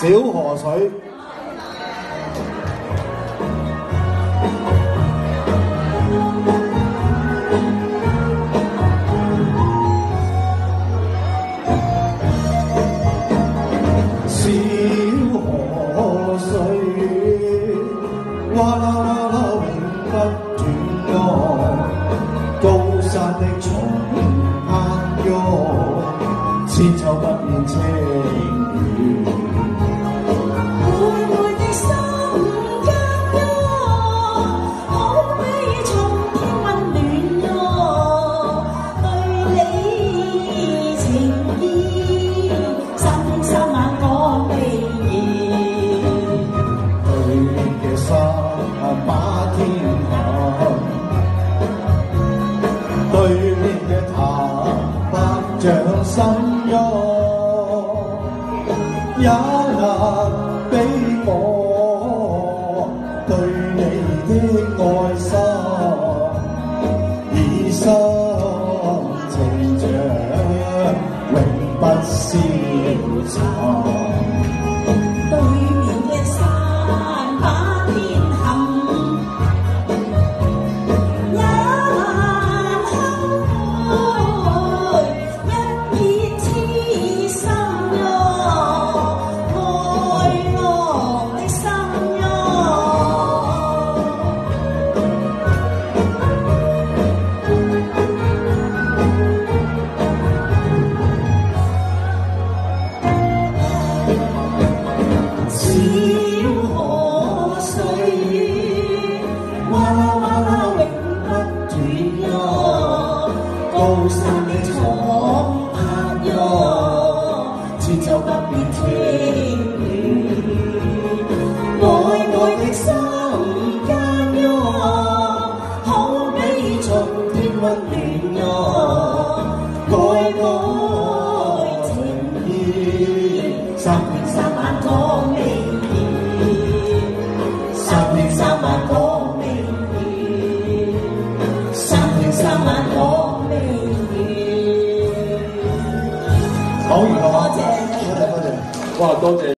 小河水。小河水，哗啦啦啦永不斷喐，高山的松攀喐，千秋不變青雨。妹像心喐，也难比我对你的爱心以心情長，永不消沉。高山的松攀喐，千秋不變青雨。愛愛的心間喐，好比從天溫暖喐，愛愛情意，好。完啦多谢。多谢多謝。哇，多谢。